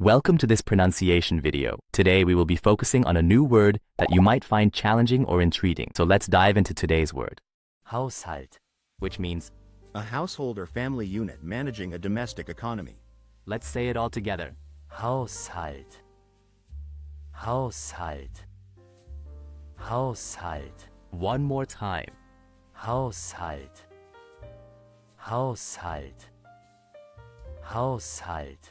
Welcome to this pronunciation video. Today we will be focusing on a new word that you might find challenging or intriguing. So let's dive into today's word. Haushalt, which means, A household or family unit managing a domestic economy. let's say it all together. Haushalt. Haushalt. Haushalt. One more time. Haushalt. Haushalt. Haushalt.